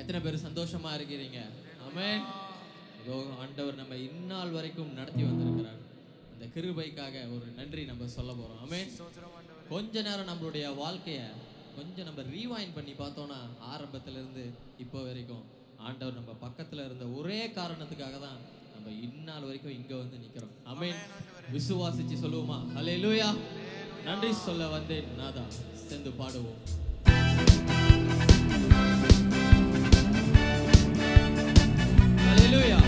எத்தனை பேர் சந்தோஷமா இருக்கிறீங்க? அமேன் ஆண்டவர் நம்ம இந்நாள் வரைக்கும் நடத்தி வந்திருக்கிறார். இந்த கிருபைக்காக ஒரு நன்றி நம்ம சொல்ல போறோம். அமேன் கொஞ்ச நேரம் நம்மளுடைய வாழ்க்கைய கொஞ்சம் நம்ம ரீவைண்ட் பண்ணி பார்த்தோன்னா ஆரம்பத்துல இருந்து இப்போ வரைக்கும் ஆண்டவர் நம்ம பக்கத்துல இருந்த ஒரே காரணத்துக்காக தான் நம்ம இந்நாள் வரைக்கும் இங்க வந்து நிக்கிறோம். அமேன் விசுவாசிச்சு சொல்லுவோமா? ஹலே லூயா நன்றி சொல்ல வந்தேன். நாதா. சேர்ந்து பாடுவோம். Hallelujah.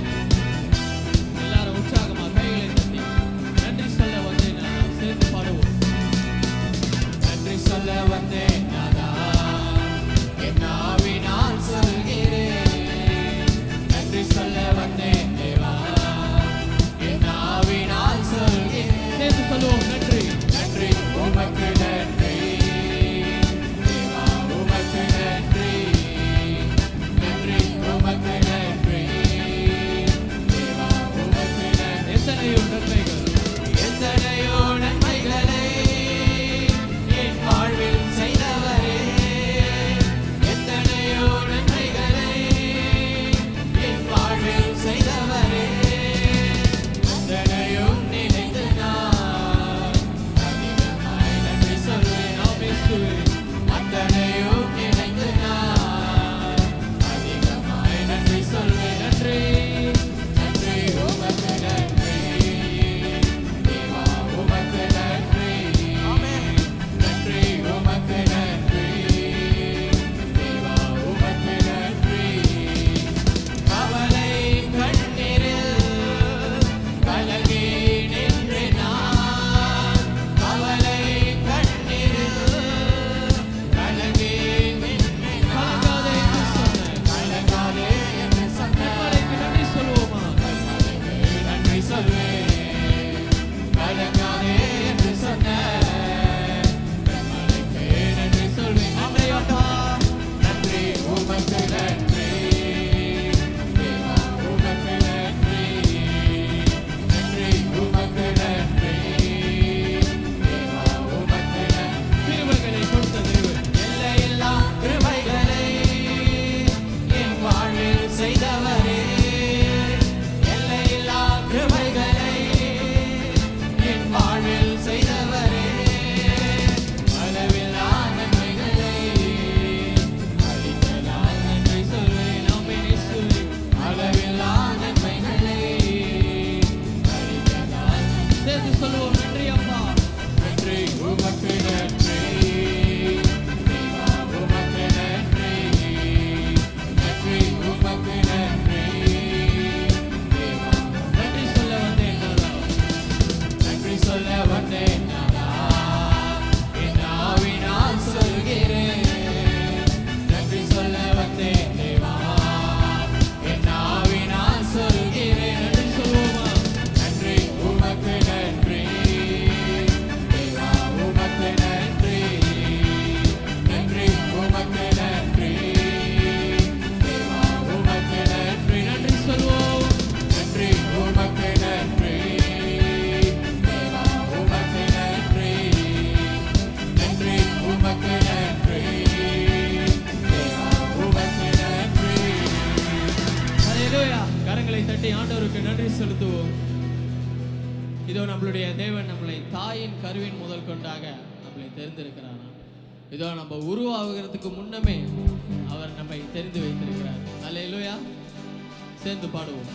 சேர்ந்து பாடுவோம்.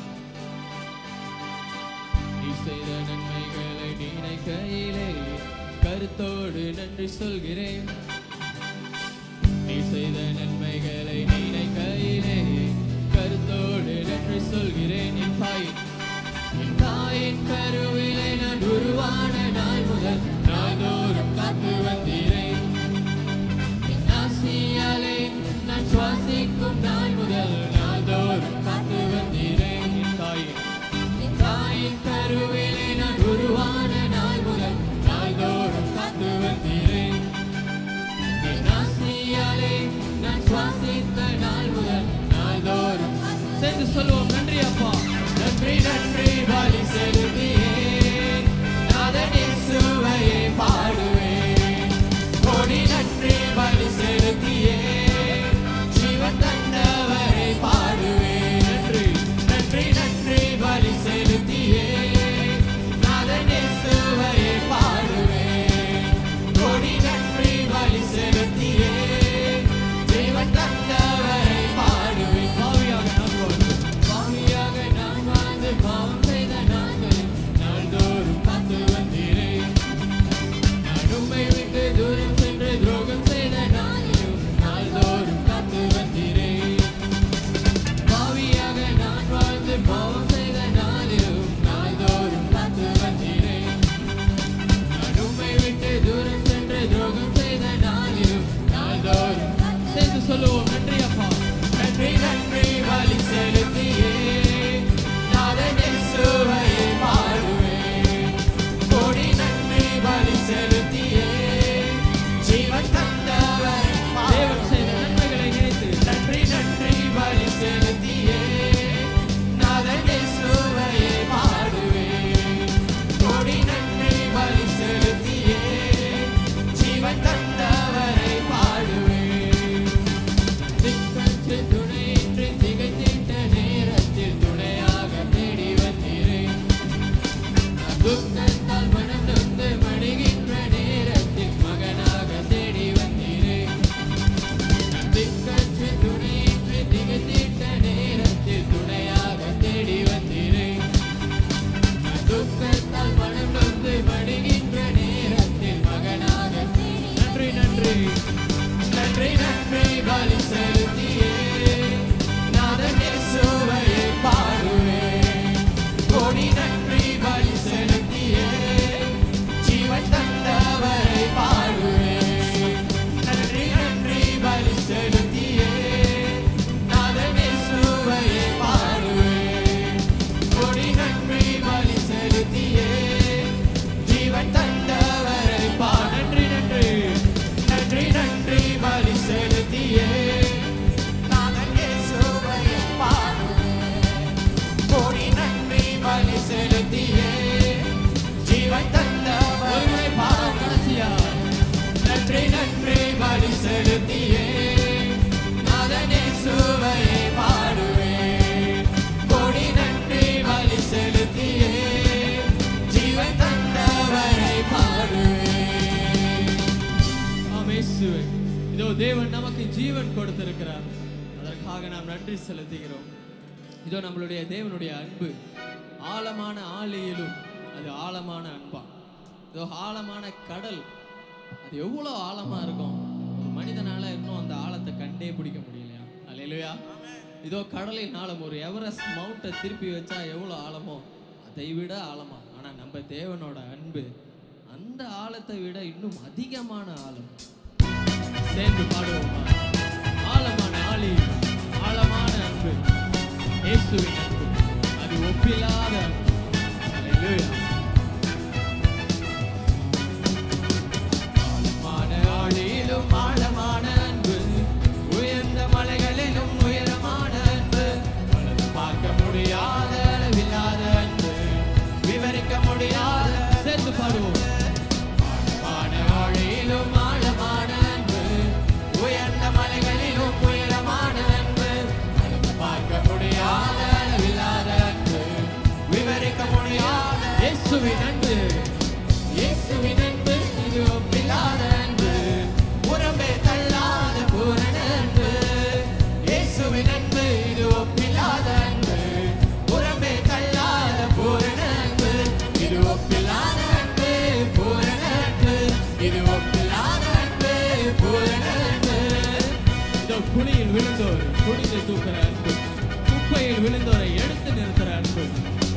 நீ செய்த நன்மைகளை நினைக்கையிலே கருத்தோடு நன்றி சொல்கிறேன். நீ செய்த நன்மைகளை நினைக்கையிலே கருத்தோடு நன்றி சொல்கிறேன். என் தாய் என் தாயின் கருவிலே நான் உருவான நாள் முதல் நாள்தோறும் காத்து வந்தீரேன் என் ஆசியாலே சொல்லுவோம். நன்றி அப்பா. நன்றி நன்றி. பலி செலுத்திய Vale sempre. நன்றி செலுத்துகிறோம். இதோ நம்மளுடைய தேவனுடைய அன்பு. ஆழமான ஆலையிலும் அது ஆழமான அன்பா. இதோ ஆழமான கடல். அது எவ்வளோ ஆழமாக இருக்கும். ஒரு மனிதனால் இன்னும் அந்த ஆழத்தை கண்டே பிடிக்க முடியலையா? அலையிலையா இதோ கடலின் ஆழம். ஒரு எவரெஸ்ட் மவுண்ட்டை திருப்பி வச்சா எவ்வளோ ஆழமோ அதை விட ஆழமா. ஆனால் நம்ம தேவனோட அன்பு அந்த ஆழத்தை விட இன்னும் அதிகமான ஆழம். சேர்ந்து பாடுவோமா? ஆழமான ஆழி Esse é o Opelada.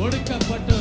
ஒடுக்கப்பட்ட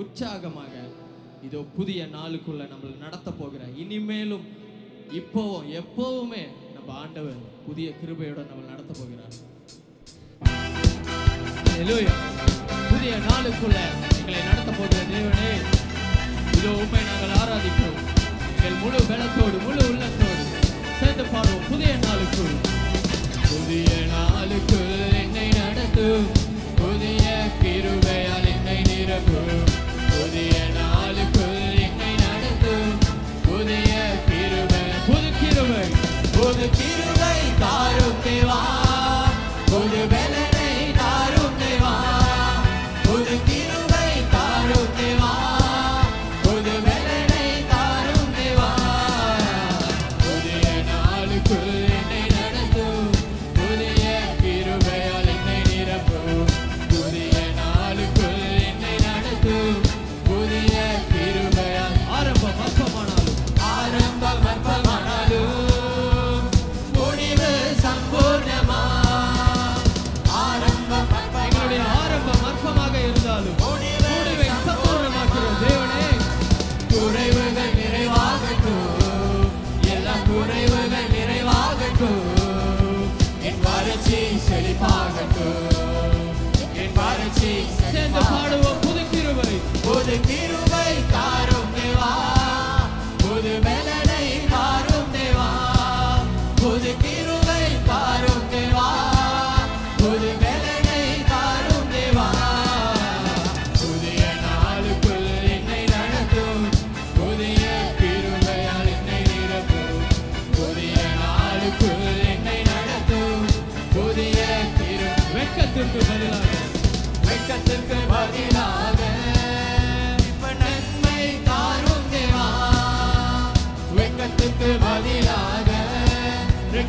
உற்சாகமாக இதோ புதிய நாளுக்குள்ள நம்மளை நடத்த போகிற இனிமேலும் இப்போவும் எப்போவுமே நம்ம ஆண்டவர் புதிய கிருபையோட நம்ம நடத்த போகிறார். புதிய நாளுக்குள்ள எங்களை நடத்த போகிற தேவனே இதோ உண்மை நாங்கள் ஆராதிக்கிறோம். எங்கள் முழு பலத்தோடு முழு உள்ளத்தோடு சேர்ந்து பாடுவோம் புதிய நாளுக்குள். புதிய நாளுக்குள் என்னை நடத்தும் புதிய கிருபையால் என்னை நிரப்பும் ஒரு கிருவை தாரும் தேவா ஒரு வெள்ள quiero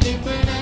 different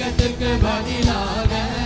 கத்துக்கு பதிலாக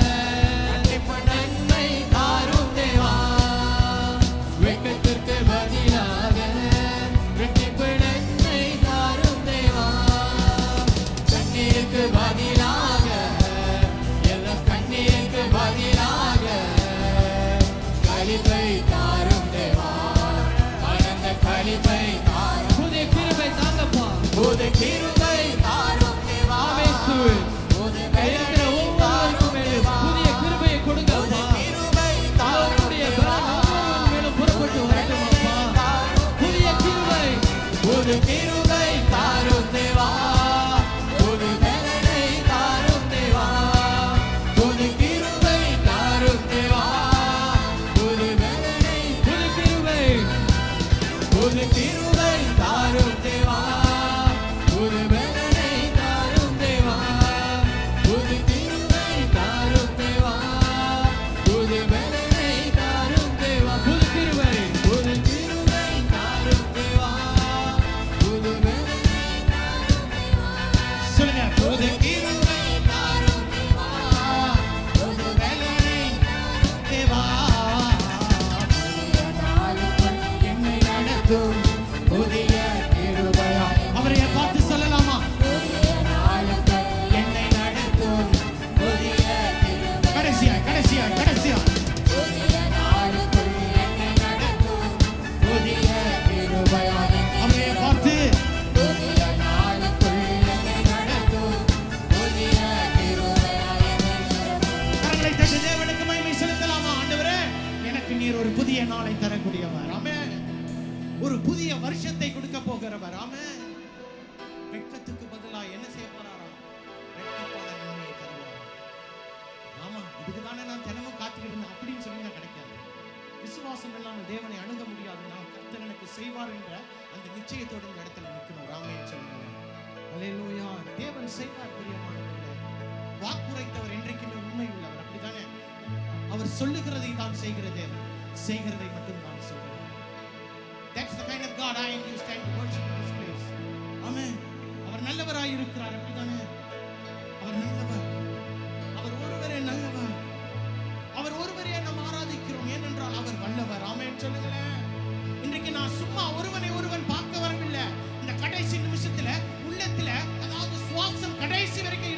கடைசி வரைக்கும்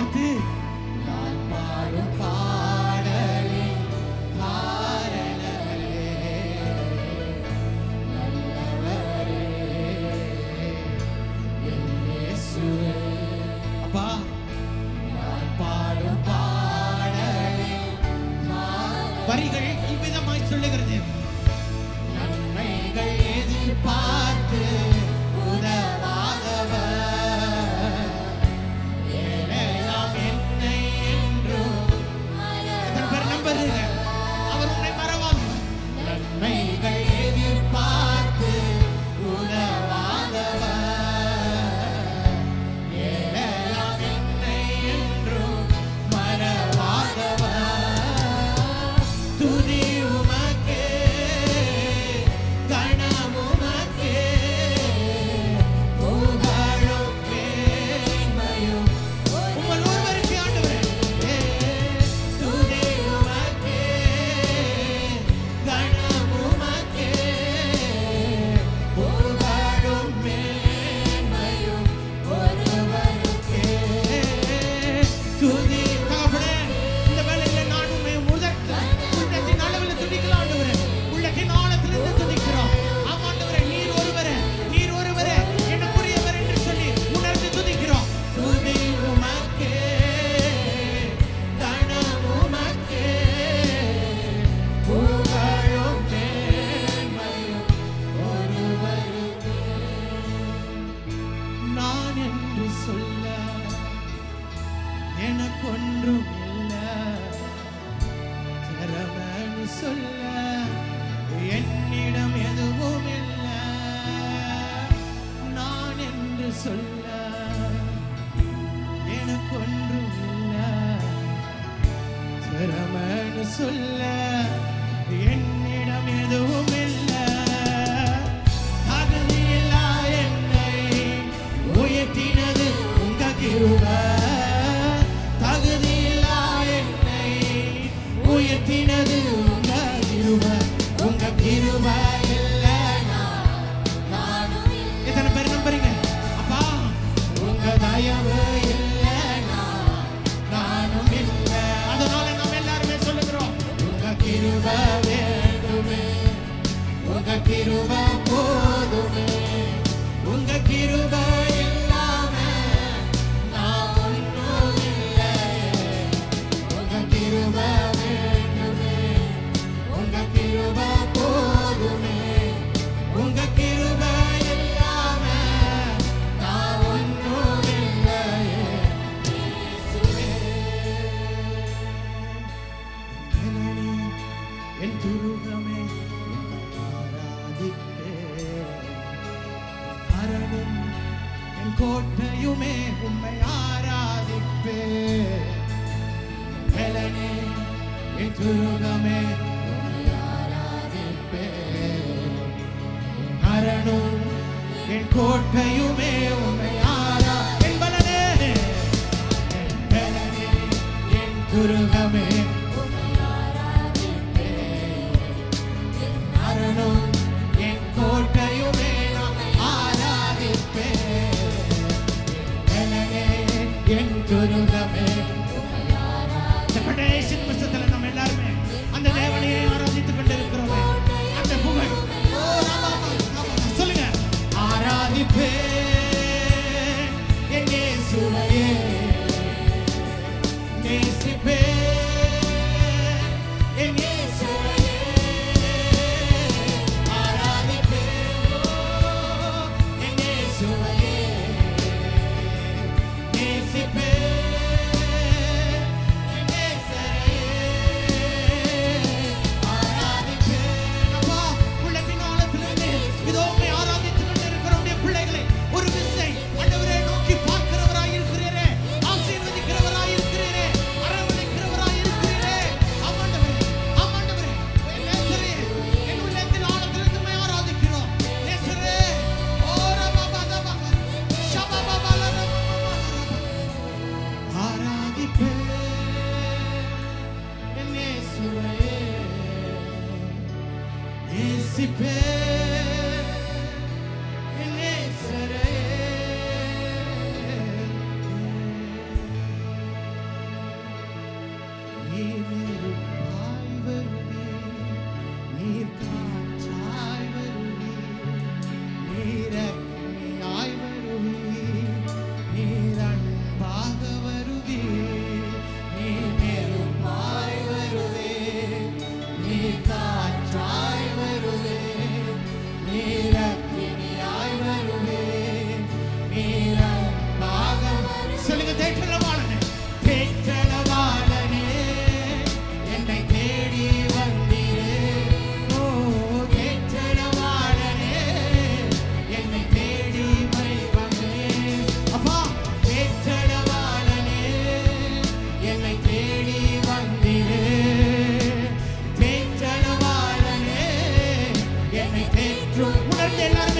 i'm wanted. சொல்ல என்றுமே உண்மை ஆராதிப்பே. பலனே என் துருகமே உண்மை ஆராதிப்பே. அரணும் என் கோட்டையுமே உண்மை ஆரா என் பலனே என் பலனே என் துருகமே. என் துருகமே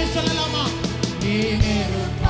Shalama. Nehru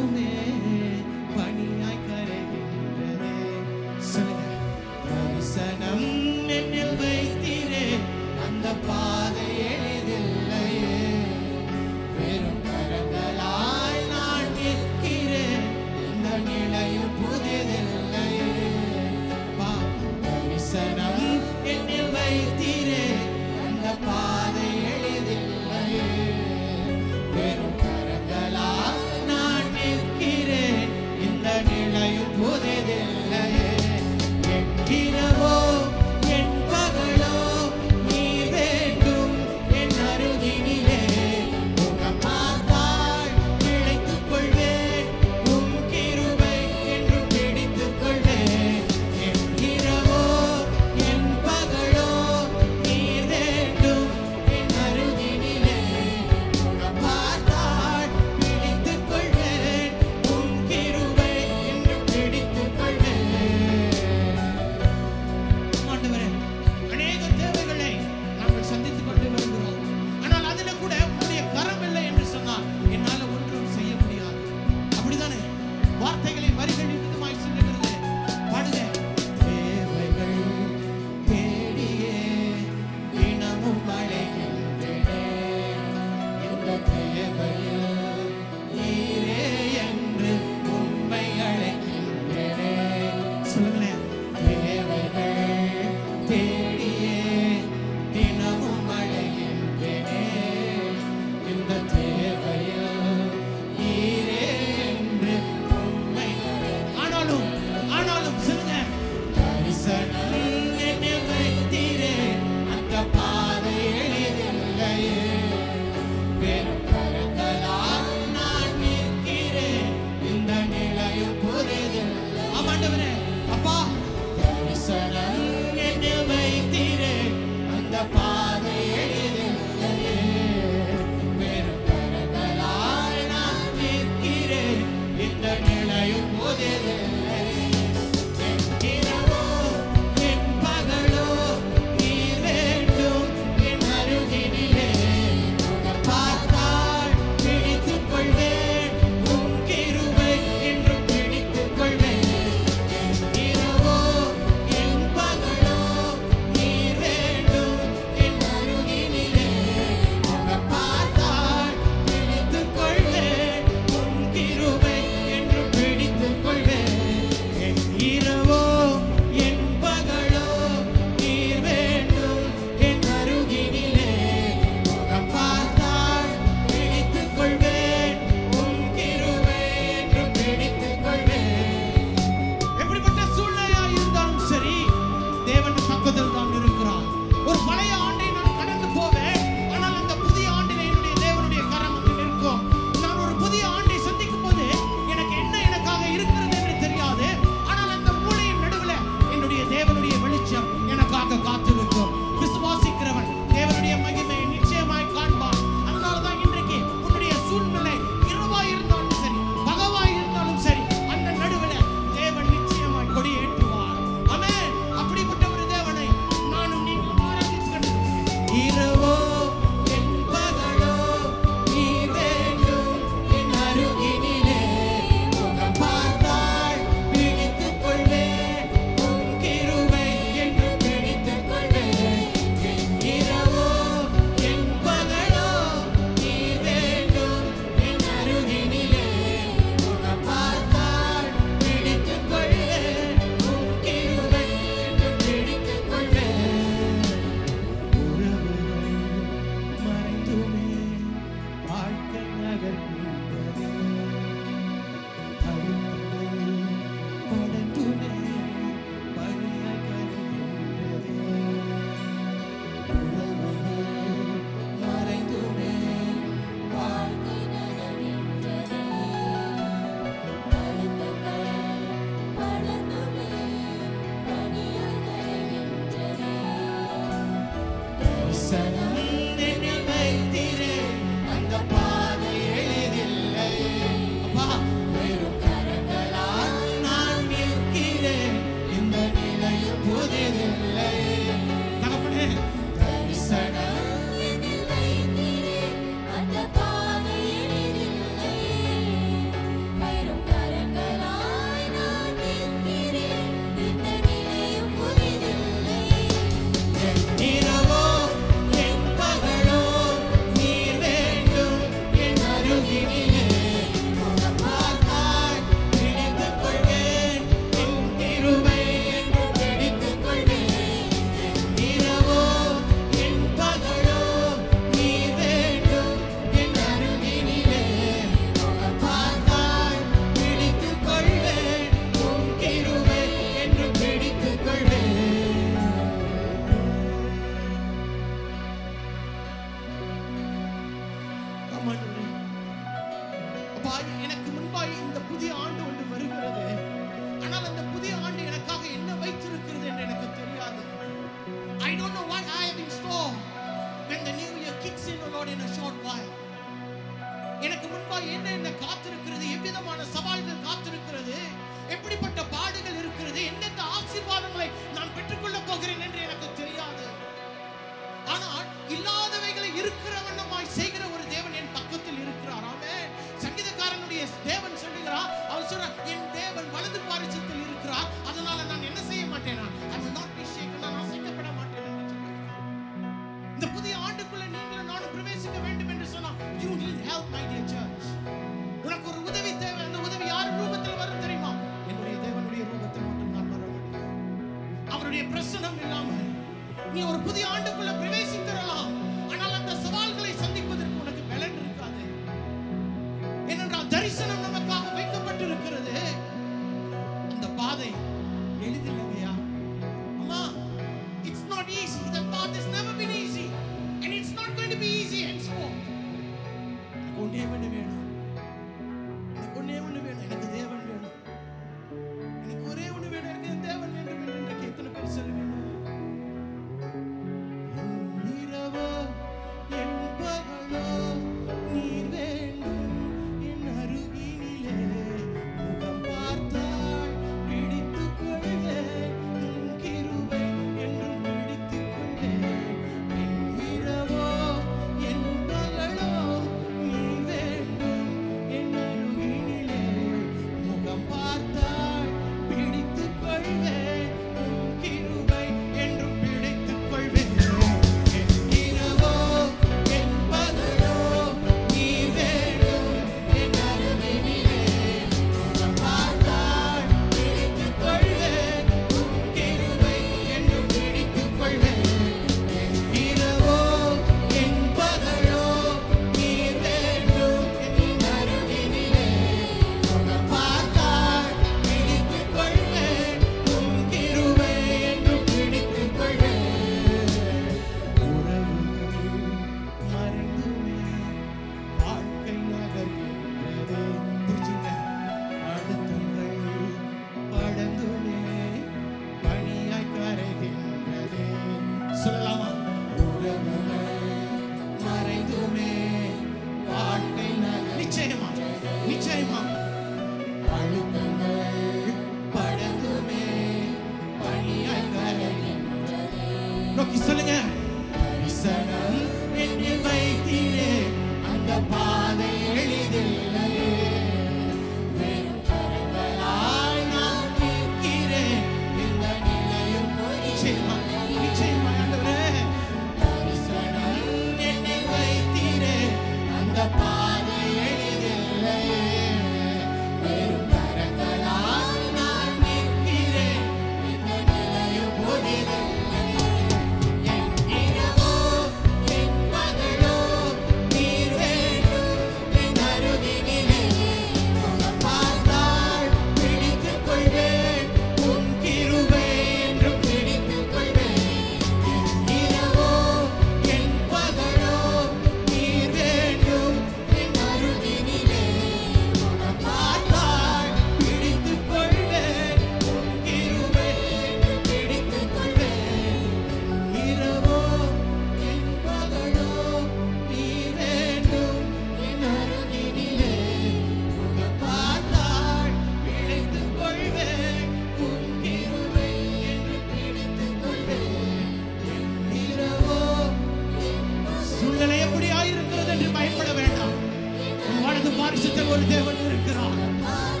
வாரிசுத்த ஒரு தேவன் இருக்கிறார்.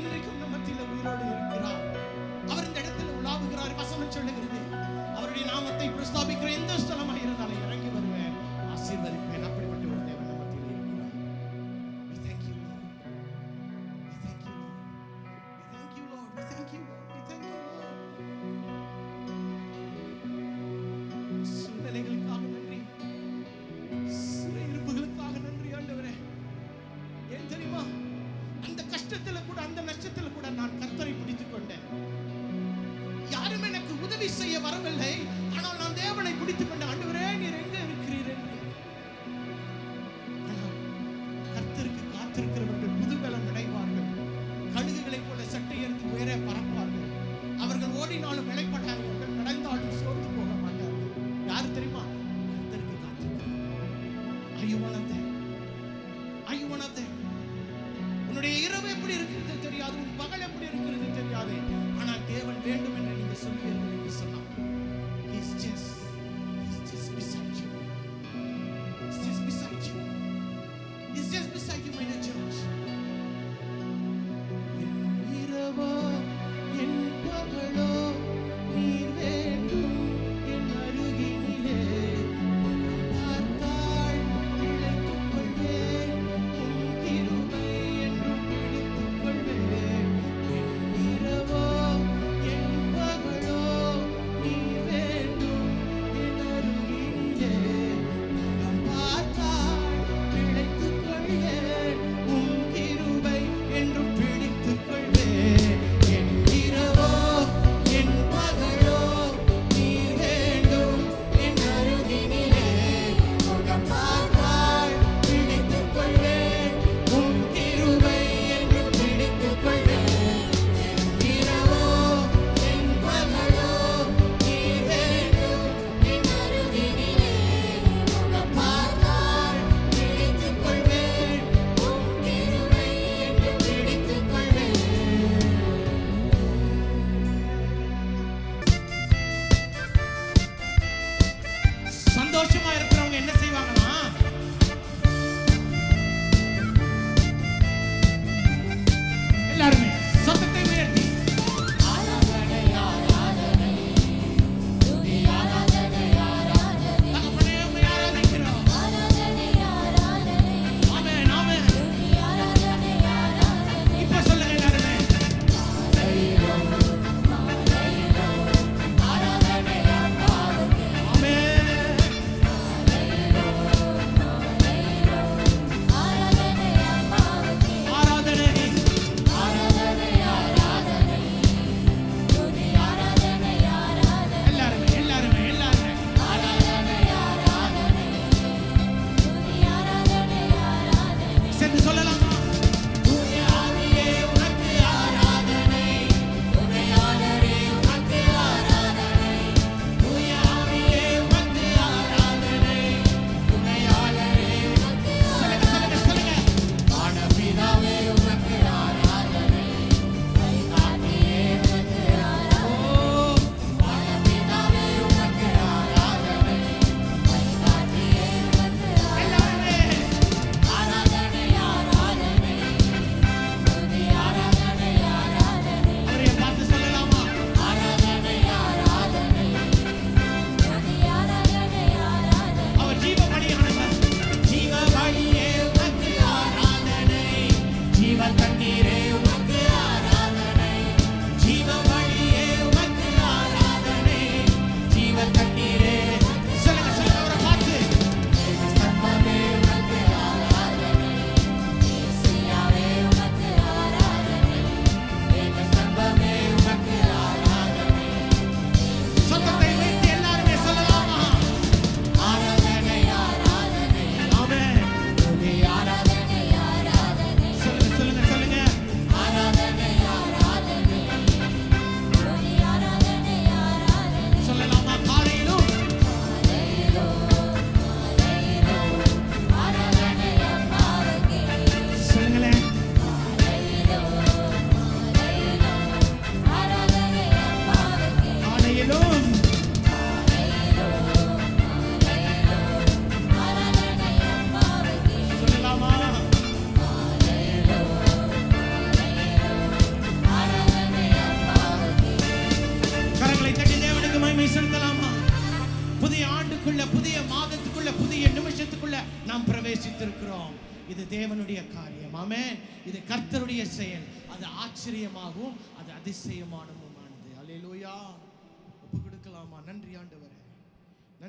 இன்றைக்கும் நம்ம மத்தியில உயிரோடு இருக்கிறார். அவர் இந்த இடத்துல உலாவுகிறார். வசனம் சொல்லுகிறது. அவருடைய நாமத்தை பிரஸ்தாபிக்கிற எந்த ஸ்தலமாக இருந்தாலும் இறங்கி வருவேன். ஆசீர்வதிப்பேன். அப்படிப்பட்ட செய்ய வரவில்லை. ஆனால் நான் தேவனை பிடித்துக் கொண்ட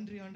நன்றி ஆண்டு